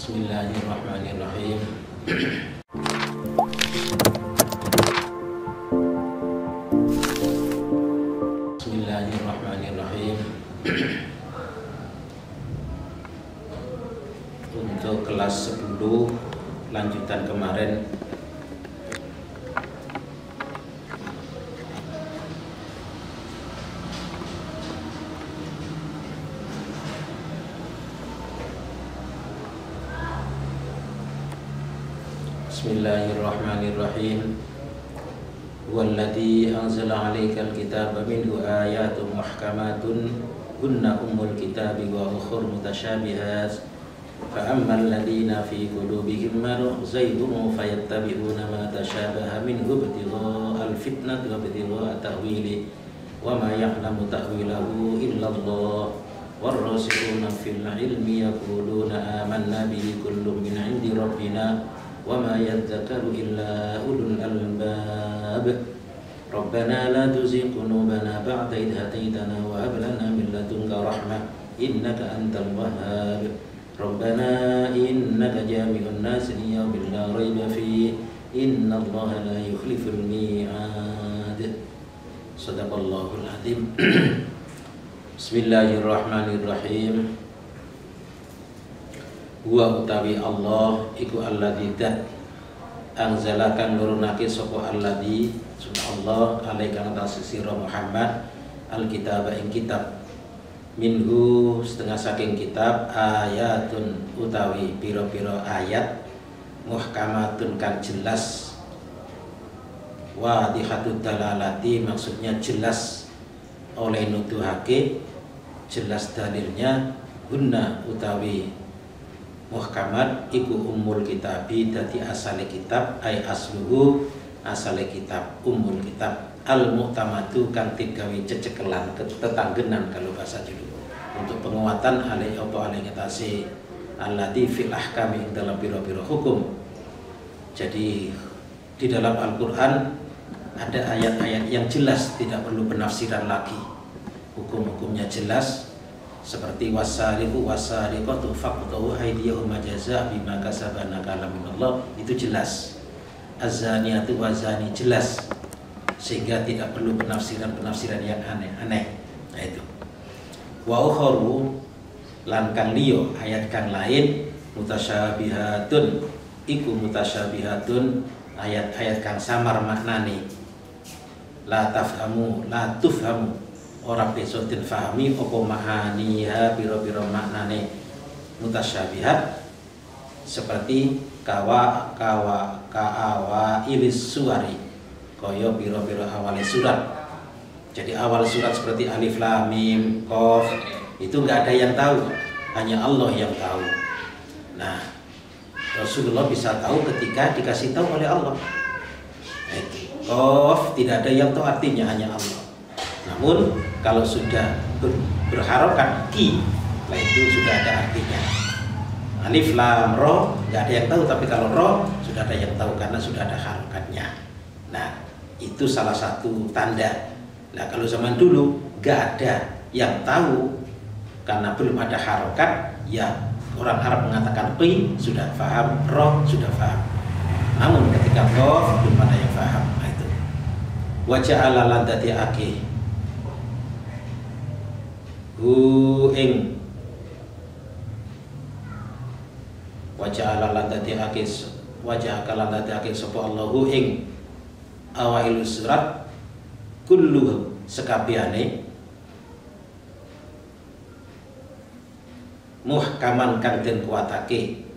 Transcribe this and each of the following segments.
Bismillahirrahmanirrahim. Bismillahirrahmanirrahim. Untuk kelas 10 lanjutan kemarin Bismillahirrahmanirrahim Huwallazi anzala 'alaikal kitaba minhu ayatun muhkamatun hunna ummul kitabi wa ukhur mutasyabihat فأما الذين في قلوبهم مرض زيغوا فيتبعون ما تشابه منه ابتغاء الفتنة وابتغاء تأويله وما يعلم تأويله إلا الله والراسخون في العلم يقولون آمنا به كل من عند ربنا وما يذكر إلا أولو الألباب ربنا لا تزغ قلوبنا بعد إذ هديتنا وهب لنا من لدنك رحمة إنك أنت الوهاب ربنا إنك جامع الناس ليوم لا ريب فيه إن الله لا يخلف الميعاد صدق الله العظيم بسم الله الرحمن الرحيم Huwa utawi Allah iku alladzi dat anzalakan nurunake sapa alladzi sapa Allah alaika atas Muhammad alkitab ing kitab. Minhu setengah saking kitab ayatun utawi piro-piro ayat muhkamatun kan jelas. Wadihatud dalalati maksudnya jelas. Oleh nuduhake jelas dalilnya guna utawi muhkamat iku umul kitabi dadi asale kitab ay asluhu asale kitab umul kitab. Al muhtamatu kang tigawe cecekelan tetanggenan kalau bahasa judul untuk penguatan alai apa alai ngetasi alladhi fil ahkami dalam biro-biro hukum. Jadi di dalam Al-Quran ada ayat-ayat yang jelas tidak perlu penafsiran lagi. Hukum-hukumnya jelas seperti wasariqu wasariqatu faqtu aydiyahum jaza bima kasabana kalaminallah itu jelas. Azaniyatu wazani jelas. Sehingga tidak perlu penafsiran-penafsiran yang aneh-aneh nah itu. Wa ukharu lan ayat kang lain mutasyabihatun. Iku mutasyabihatun ayat-ayat kang samar maknane. La tafhamu la tufhamu ora bisa fahami apa mahaniha pira-pira maknane mutasyabihat seperti kawa kawa kaawa ilis suari kaya pira-pira awale surat jadi awal surat seperti alif lam mim qaf itu nggak ada yang tahu, hanya Allah yang tahu. Nah, Rasulullah bisa tahu ketika dikasih tahu oleh Allah. Qaf tidak ada yang tahu artinya hanya Allah. Namun kalau sudah ber, berharokat ki, nah itu sudah ada artinya. Alif lam ro nggak ada yang tahu, tapi kalau ro sudah ada yang tahu karena sudah ada harokatnya. Nah, itu salah satu tanda Nah kalau zaman dulu gak ada yang tahu karena belum ada harokat, ya orang Arab mengatakan pi sudah paham, roh sudah paham. Namun ketika roh belum ada yang paham. Nah itu wajah ala ladati aki hu ing wajah ala ladati aki wajah ala ladati aki sopo Allahu ing awailu surat kullu sekabiane muhkaman kang kuatake.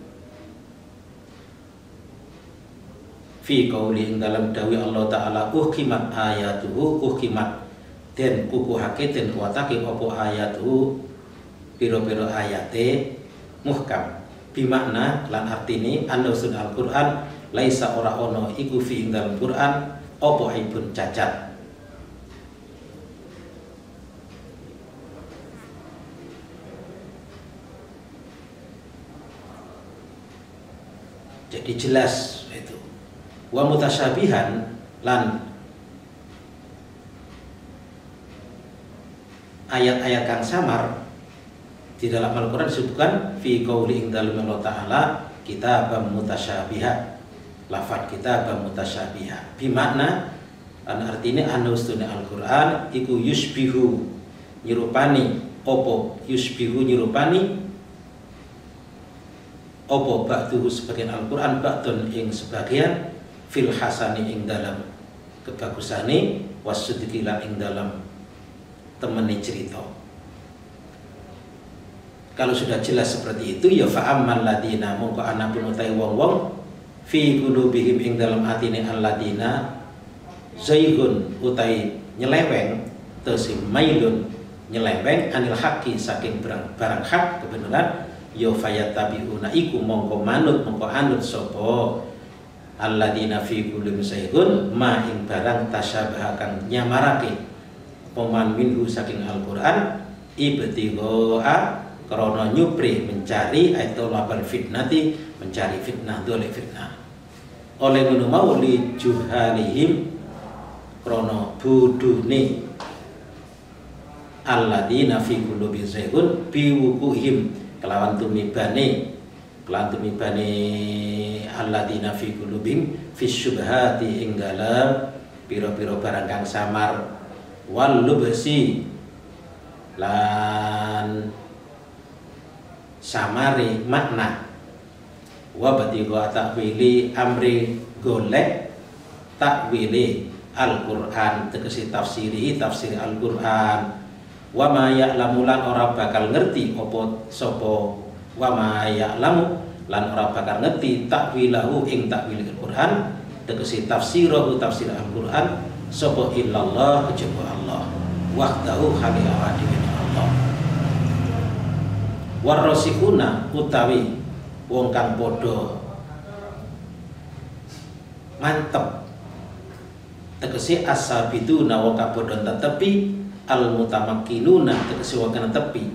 Fi qauli ing dalam dawi Allah taala uhkimat ayatuhu uhkimat den kukuhake den kuatake apa ayatuhu piro-piro ayate muhkam. Bimakna lan artine anusun Al-Qur'an laisa ora ono iku fi dalam Qur'an apa ibun cacat. Jadi jelas itu. Wa mutasyabihan lan ayat-ayat kang samar di dalam Al-Quran disebutkan fi qawli ing dalam Allah Ta'ala kita mutasyabiha. Lafad kita mutasyabiha. Bimakna an artinya anustune Al-Quran iku yusbihu nyerupani. Opo yusbihu nyerupani. Opo ba'duhu sebagian Al-Quran ba'dun ing sebagian. Fil hasani ing dalam kebagusane wasudikila ing dalam temani cerita. Kalau sudah jelas seperti itu ya fa'amman ladina mongko anak pun utai wong wong fi qulubihim ing dalam atine alladina zaigun utai nyeleweng tesim mailun nyeleweng anil haki saking barang, barang hak kebenaran ya fayatabiuna iku mongko manut mongko anut sapa alladina fi qulubihim zaigun ma ing barang tasyabaha kang nyamarake peman minhu saking Al-Qur'an ibtigha Krono nyupri mencari atau labal fitnati mencari fitnah dole fitnah. Oleh ngono mau li juhalihim krono budune alladina fi qulubi zaygun biwukuhim kelawan tumibane kelawan tumibane alladina fi qulubihim fi syubhati ing dalam piro-piro barang kang samar wal lubsi lan samari makna. Wa batigha takwili amri golek takwili Al-Qur'an. Tegesi tafsiri tafsir Al-Qur'an. Wa ma ya'lamu lan ora bakal ngerti apa sapa wa ma ya'lamu lan ora bakal ngerti takwilahu ing takwil Al-Qur'an. Tegesi tafsirahu tafsir Al-Qur'an sapa illallah kejaba Allah. Wahdahu khali awadi Allah. Warosihuna utawi wong kang padha mantep. Tegese asabituna wong kang padha tepi al mutamakkinuna tegese wong kang tepi.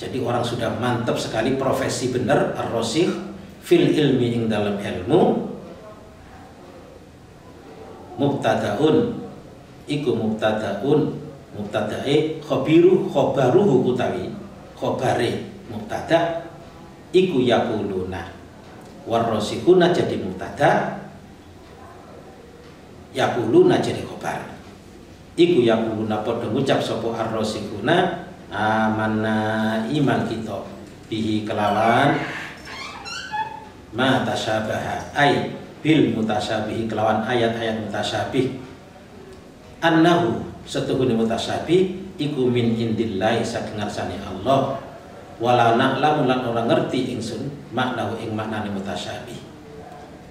Jadi orang sudah mantep sekali profesi benar ar-rosih fil ilmi ing dalam ilmu mubtadaun. Iku mubtadaun mubtadae khabiru khabaruhu utawi khabare mubtada iku yakuluna. Warrosikuna jadi mubtada yakuluna jadi khobar iku yakuluna podo ngucap sopo arrosikuna amanna iman kita bihi kelawan ma tasyabaha ay bil mutasyabihi kelawan ayat-ayat mutasyabih annahu setuhune mutasyabih iku min indillahi saking Allah. Wala na'lamu lan ora ngerti ingsun maknahu ing maknane mutasyabih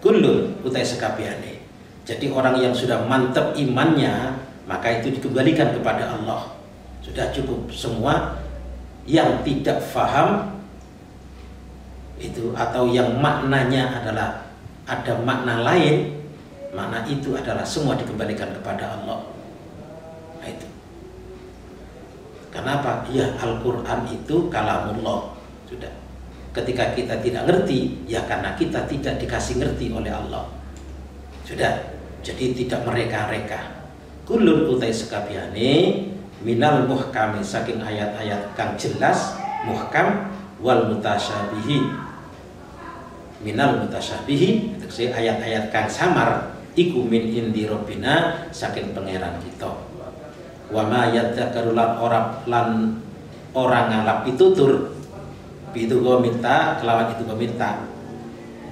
kullun utai sekabiane. Jadi orang yang sudah mantap imannya maka itu dikembalikan kepada Allah. Sudah cukup semua yang tidak faham itu atau yang maknanya adalah ada makna lain. Makna itu adalah semua dikembalikan kepada Allah. Nah, itu. Kenapa? Ya Al-Quran itu kalamullah. Sudah. Ketika kita tidak ngerti Ya karena kita tidak dikasih ngerti oleh Allah. Sudah. Jadi tidak mereka-reka. Kulun utai sekabiane Minal muhkami Saking ayat-ayat kang jelas Muhkam Wal mutasyabihi Minal mutasyabihi. Ayat-ayat kang samar Iku min indi robina Saking pangeran kita. Wa ma yadzakaru lan ora lan orang ngalap pitutur itu gua minta kelawan itu gua minta.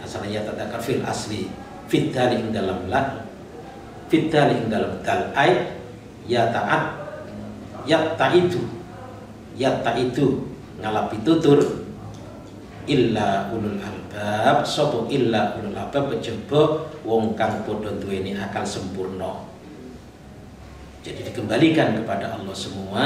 Asalnya ya tadakar fil asli fit ing dalam la fit ing dalam dal ay ya taat ya ta itu ya ta itu ngalap pitutur illa ulul albab. Sopo illa ulul albab? Kejaba wong kang padha duweni akal sempurna. Jadi dikembalikan kepada Allah semua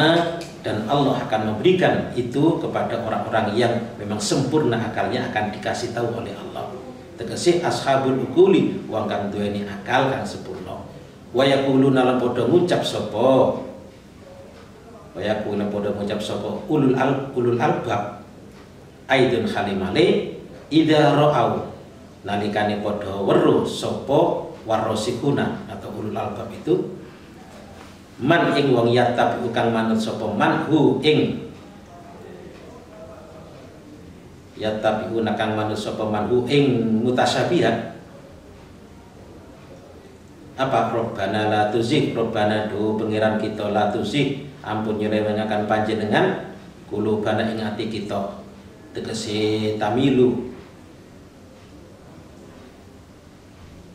dan Allah akan memberikan itu kepada orang-orang yang memang sempurna akalnya akan dikasih tahu oleh Allah. Tegese ashabul ukuli wong kang duweni akal kang sempurna. Wa yaquluna lan padha ngucap sapa? Wa yaquluna padha ngucap sapa? Ulul al ulul albab aidun khalimale idza ra'au. Nalikane padha weruh sapa warasikuna atau ulul albab itu. Man ing wong yatab kang manut sapa man hu ing. Yattabi'una kang manut sapa manhu ing mutasyabihat apa? Robbana la tuzigh Robbana do pengiran kita la tuzigh. Ampun nyelewengaken panjenengan kulubana ing ati kita tegese tamilu.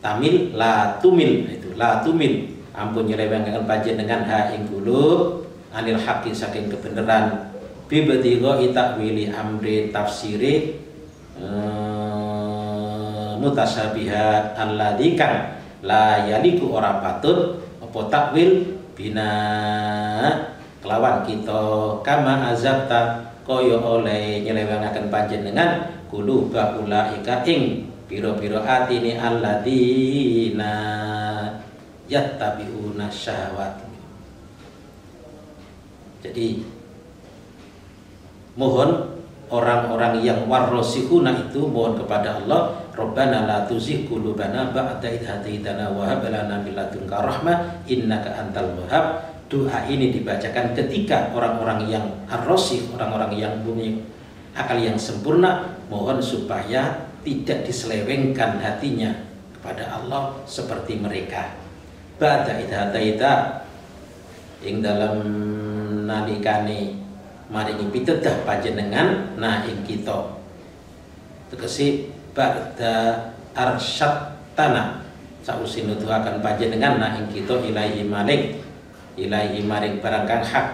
Tamil la tumil. Itu la tumil. Ampun nyelewengaken panjenengan ha ing kulub anil haqqi saking kebenaran. Bibetigo wili amri tafsiri mutasabihat alladzi kan la yaliku ora patut apa takwil bina kelawan kita. Kama azabta kaya oleh nyelewengaken panjenengan kulu ulaika ing piro-piro atine alladzina yattabi'una syahwat. Jadi mohon orang-orang yang warosihuna itu mohon kepada Allah Rabbana la tuzigh qulubana ba'da idh hadaitana wa hab lana min ladunka rahmah innaka antal wahhab doa ini dibacakan ketika orang-orang yang arrosih orang-orang yang punya akal yang sempurna mohon supaya tidak diselewengkan hatinya kepada Allah seperti mereka. Ba'da idh hadaita yang dalam nalikane maringi pitedah panjenengan nah ing kita. Tegese ba'da arsyad tanah sausi nuduhaken panjenengan nah ing kita ilahi maling ilahi maring barang kang hak.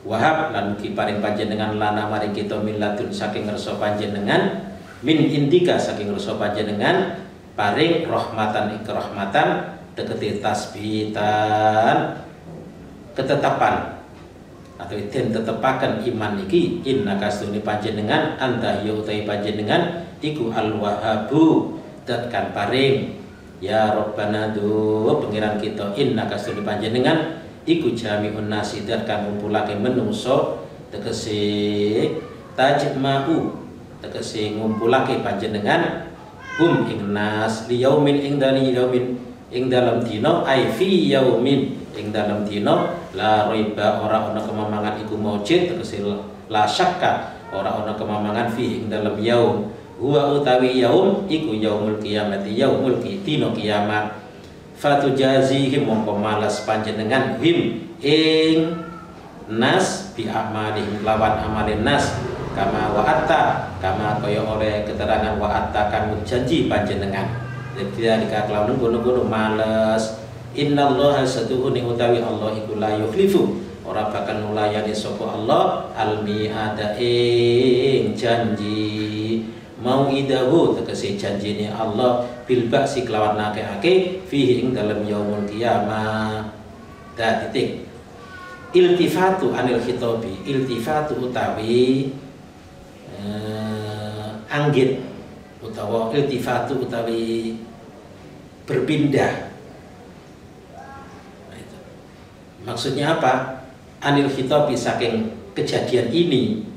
Wahab lan mugi paring panjenengan lana maring kita miladun saking ngersa panjenengan. Min indika saking ngersa panjenengan paring rahmatan ing rahmatan tegete tasbitan ketetapan atau den tetepaken iman iki inna kasuni panjenengan anta ya utai panjenengan iku al wahabu kan paring ya robbana do pengiran kita inna kasuni panjenengan iku jami'un nasi dat kan ngumpulake menungso tegese tajma'u tegese ngumpulake panjenengan hum ing nas liyaumin ing dani yaumin ing dalam dino ai fi yaumin ing dalam dino la riba ora ana kemamangan iku maujid tegese la syakka ora ana kemamangan fi ing dalam yaum huwa utawi yaum iku yaumul kiamat yaumul dino kiamat. Fatu jazihim mongko malas panjenengan him ing nas bi amalihim lawan amalin nas. Kama wa'atta kama kaya oleh keterangan wa'atta kan janji panjenengan. Jadi dikak lawan ngono-ngono males Innallaha satuhuni utawi Allah iku la yukhlifu. Ora bakal nulayani sapa Allah al mi'ada ing janji mau idahu tegese janjine Allah bil ba'si kelawan nakehake fihi ing dalam yaumul qiyamah da titik iltifatu anil khitabi iltifatu utawi eh, anggit utawa iltifatu utawi berpindah Maksudnya apa? Anil khitabi saking kejadian ini nah.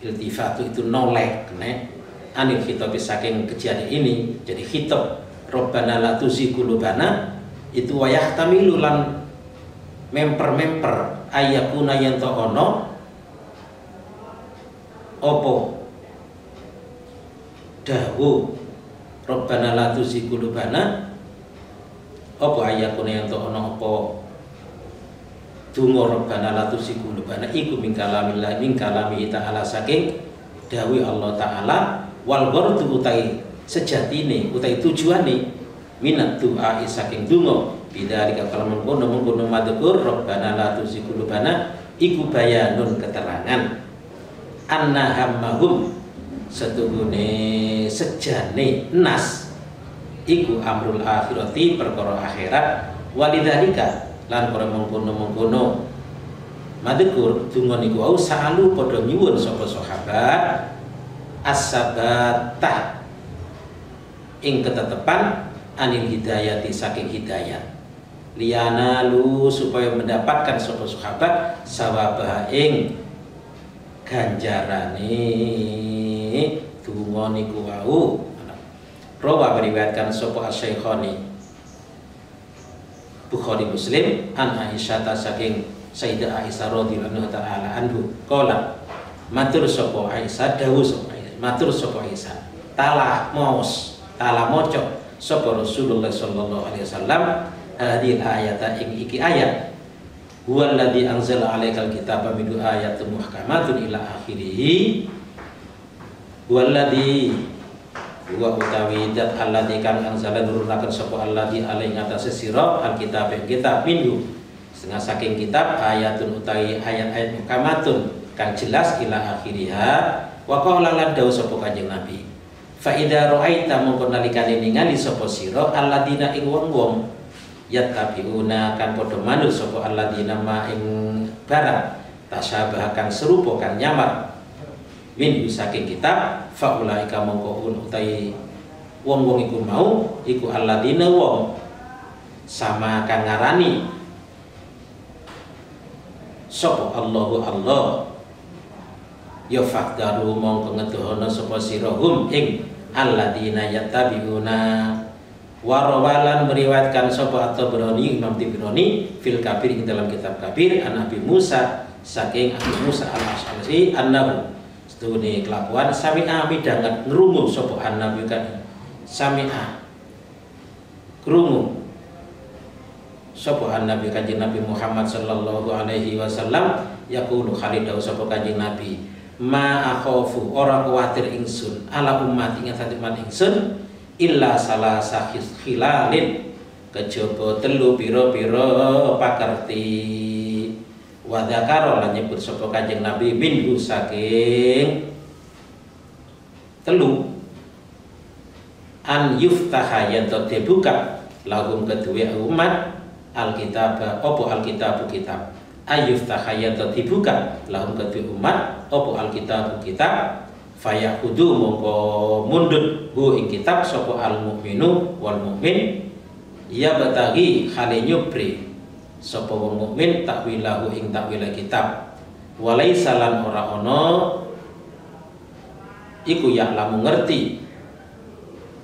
Iltifatu itu noleh kena. Anil khitabi saking kejadian ini jadi khitab. Rabbana la kulubana itu wayah tamilulan memper-memper. Ayakuna yang ono. Opo? Dawu Rabbana la kulubana apa ayakune yang ono apa Dungo Rabbana la tusiku lubana iku min kalamillah min kalami ta'ala saking dawi Allah ta'ala wal ghardu utai sejatine utai tujuane minat doa saking dungo. Bidzalika kalau mengkono mengkono madkur Rabbana la tusiku lubana iku bayanun keterangan. Anna hammahum setuhune sejane nas iku amrul akhirati perkara akhirat. Walidzalika lan para mengkono-mengkono. Madkur donga niku au salu padha nyuwun sapa sahabat as-sabata ing ketetepan anil hidayati saking hidayat. Liana lu supaya mendapatkan sapa sahabat sawabah ing ganjarane. Donga niku wau. Rawa meriwayatkan sopo asyaikhoni Bukhari Muslim an Aisyah saking Sayyidah Aisyah radhiyallahu taala anhu. Qala matur sapa Aisyah dawuh sapa Aisyah matur sapa Aisyah. Talah mos talah moco sapa Rasulullah sallallahu alaihi wasallam hadil ayata ing iki ayat huwa alladzi anzala alaikal kitaba min ayatun muhkamatun ila akhirih huwa huwa utawi dat alladzi kan anzala nurunaken sapa alladzi alaihi ngatasé sira alkitab kitab minhu setengah saking kitab ayatun utawi ayat-ayat muhkamatun kang jelas ila akhiriha wa qala lan dawuh sapa kanjeng Nabi fa idza ra'aita mongko nalikane ningali sapa sira alladzina ing wong-wong yattabiuna kan padha manut sapa alladzina ma ing barang tasyabah kan serupa kan nyamar min saking kitab fa ulaika mongko utai wong-wong iku mau iku alladzina wong sama kang ngarani. Sapa Allahu Allah? Ya fakdaru mongko ngedohono sapa sira hum ing alladzina yattabi'una. Warawalan meriwayatkan sapa atau beroni Imam Tibrani fil kabir ing dalam kitab kabir an Musa saking Nabi Musa al Asy'ari annahu setune kelakuan. Sami'a midanget ngrungu sapa an Nabi kan? Sami'a. Krungu sapa an Nabi kanjeng Nabi Muhammad sallallahu alaihi wasallam. Yaqulu khalid sapa kanjeng Nabi ma akhofu ora kuatir ingsun ala umat ing atase umat ingsun illa salah sahis khilalin kejaba telu pira-pira pakerti wa dzakara lan nyebut sapa Kanjeng Nabi minhu saking telu. An yuftaha yen dibuka lahum kedua umat alkitab opo alkitab kitab. Ayuf tahayat dibuka lahum kedua umat opo alkitab kitab. Fayahudu mongko mundut hu ing kitab sopo al mukminu wal mukmin ya batagi hale nyupri sopo wong mukmin takwilahu ing takwila kitab. Walai salan ora ono iku ya lamu ngerti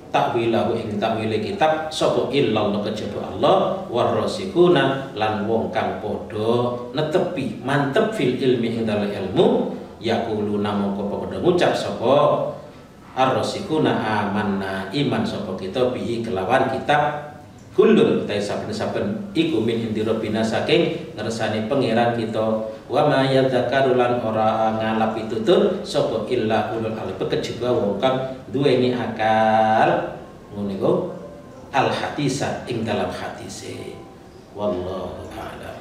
takwilahu ing takwile kitab sapa illallah kejaba Allah warasikuna lan wong kang padha netepi mantep fil ilmi ing dalem ilmu yaquluna mongko padha ngucap sapa ar-rasikuna amanna iman sapa kita bihi kelawan kitab kullun utai saben-saben iku min indi rabbina saking ngersani pangeran kita. Wa ma yadzakaru lan ora ngalap pitutur sapa illa ulul albab kejaba wong kang duweni akal. Ngono iku al hadisa ing dalam hadise. Wallahu a'lam